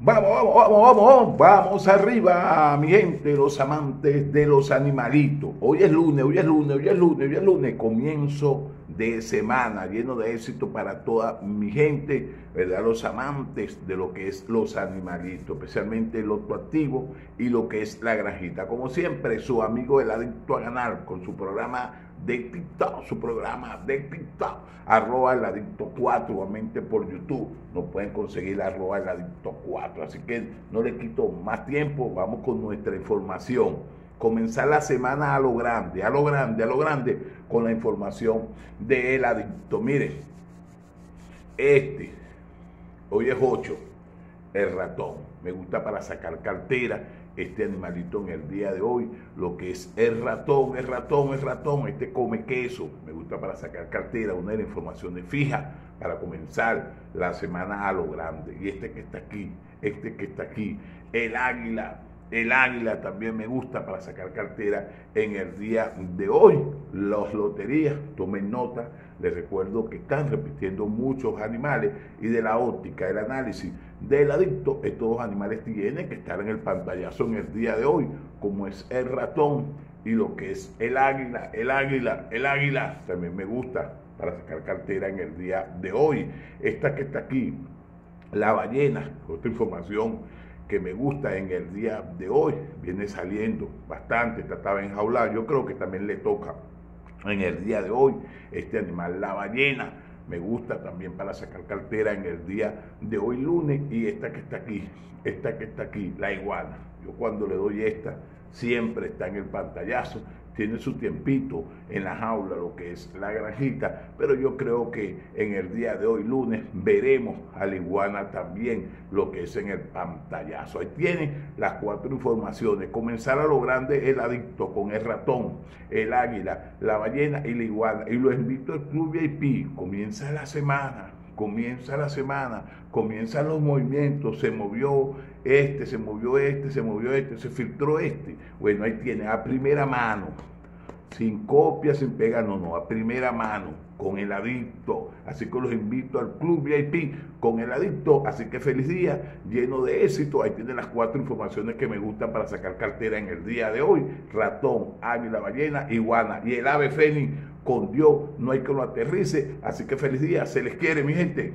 Vamos, vamos, vamos, vamos, vamos, arriba, mi gente, los amantes de los animalitos. Hoy es lunes, hoy es lunes, hoy es lunes, hoy es lunes, comienzo de semana lleno de éxito para toda mi gente, ¿verdad? Los amantes de lo que es los animalitos, especialmente el otro y lo que es la granjita. Como siempre, su amigo el adicto a ganar con su programa de TikTok, su programa de TikTok, arroba el adicto 4, igualmente por YouTube, no pueden conseguir arroba el adicto 4, así que no le quito más tiempo, vamos con nuestra información. Comenzar la semana a lo grande, a lo grande, a lo grande, con la información del adicto. Mire, este, hoy es 8, el ratón, me gusta para sacar cartera este animalito en el día de hoy, lo que es el ratón, el ratón, el ratón, este come queso, me gusta para sacar cartera, una de las informaciones fijas para comenzar la semana a lo grande. Y este que está aquí, este que está aquí, el águila, el águila también me gusta para sacar cartera en el día de hoy. Las loterías, tomen nota, les recuerdo que están repitiendo muchos animales y de la óptica, el análisis del adicto, estos animales tienen que estar en el pantallazo en el día de hoy, como es el ratón y lo que es el águila, el águila, el águila, también me gusta para sacar cartera en el día de hoy. Esta que está aquí, la ballena, otra información que me gusta en el día de hoy. Viene saliendo bastante, estaba enjaulado. Yo creo que también le toca en el día de hoy este animal, la ballena. Me gusta también para sacar cartera en el día de hoy lunes y esta que está aquí, esta que está aquí, la iguana. Yo cuando le doy esta, siempre está en el pantallazo tiene su tiempito en la jaula, lo que es la granjita, pero yo creo que en el día de hoy, lunes, veremos a la iguana también, lo que es en el pantallazo. Ahí tiene las cuatro informaciones. Comenzar a lo grande el adicto con el ratón, el águila, la ballena y la iguana. Y lo invito al Club VIP. Comienza la semana comienza la semana, comienzan los movimientos, se movió este, se movió este, se movió este, se filtró este. Bueno, ahí tiene, a primera mano, sin copia, sin pegar, no, no, a primera mano, con el adicto. Así que los invito al Club VIP con el adicto. Así que feliz día, lleno de éxito. Ahí tienen las cuatro informaciones que me gustan para sacar cartera en el día de hoy. Ratón, águila, ballena, iguana y el ave fénix con Dios no hay que lo aterrice. Así que feliz día, se les quiere mi gente.